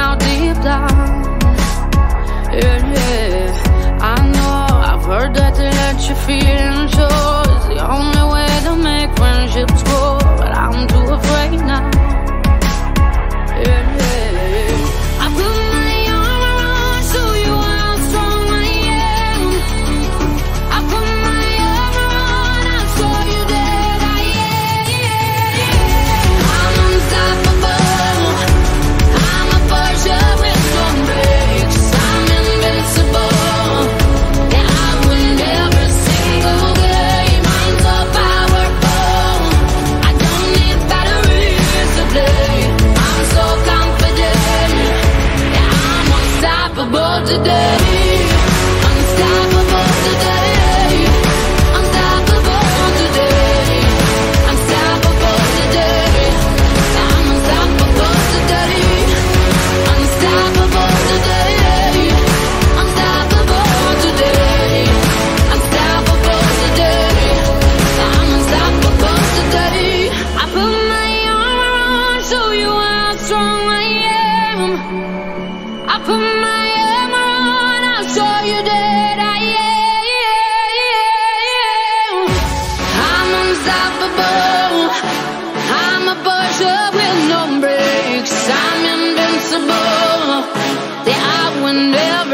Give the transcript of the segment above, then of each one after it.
now deep down. Yeah, yeah. I know I've heard that it lets you feel. impossible that I would never.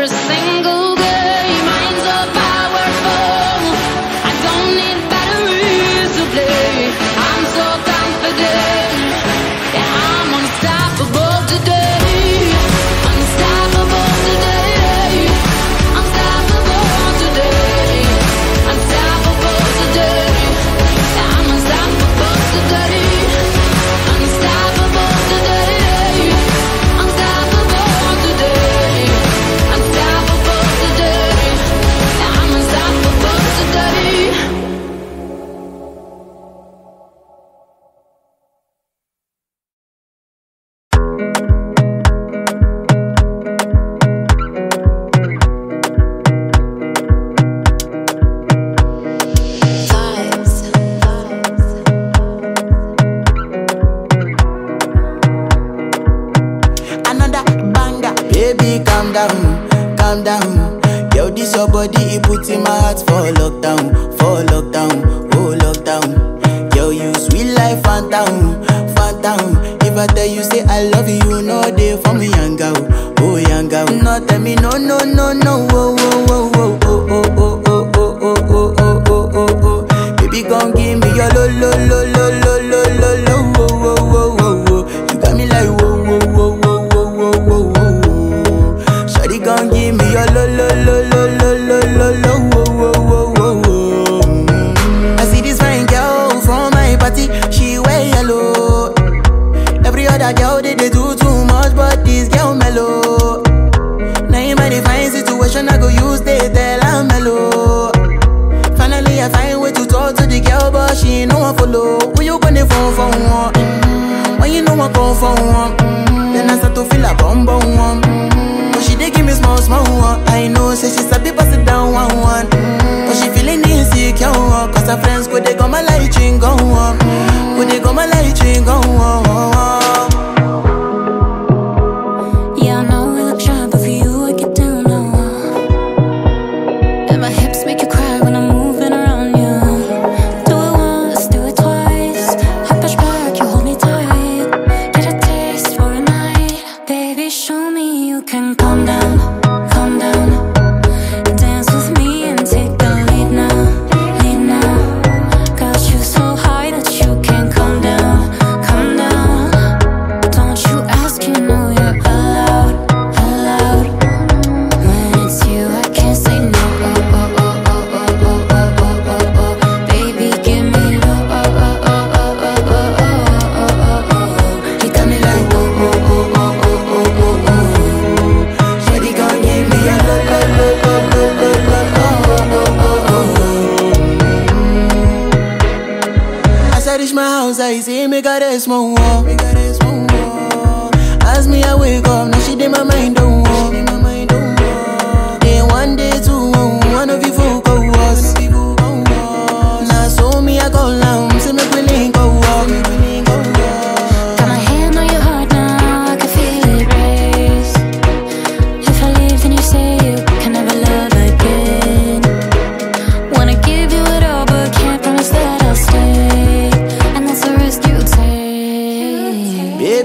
hearts for lockdown, for lockdown, oh lockdown. Girl, you sweet life, Fanta, Fanta. If I tell you, she know I follow Who you gonna phone for one? Mm-hmm. When you know I call for one mm-hmm. Then I start to feel a bum bum one mm-hmm. But she dey give me small small one I know say she sabi pass it down one one mm-hmm. But she feeling insecure one Cause her friends go they go my light ring go on Go they go my light ring go on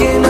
Making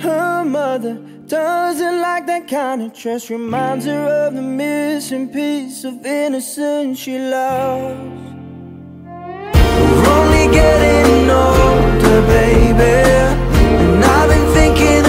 Her mother doesn't like that kind of dress. Reminds her of the missing piece of innocence she lost. We're only getting older, baby. And I've been thinking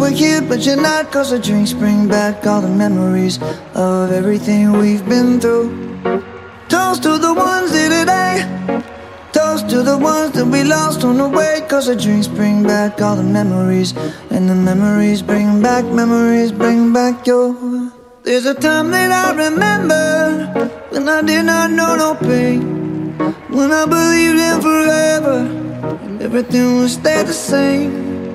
were here, but you're not. Cause the drinks bring back all the memories of everything we've been through. Toast to the ones here today. Toast to the ones that we lost on the way. Cause the drinks bring back all the memories. And the memories bring back, memories bring back your. There's a time that I remember when I did not know no pain. When I believed in forever and everything would stay the same.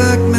back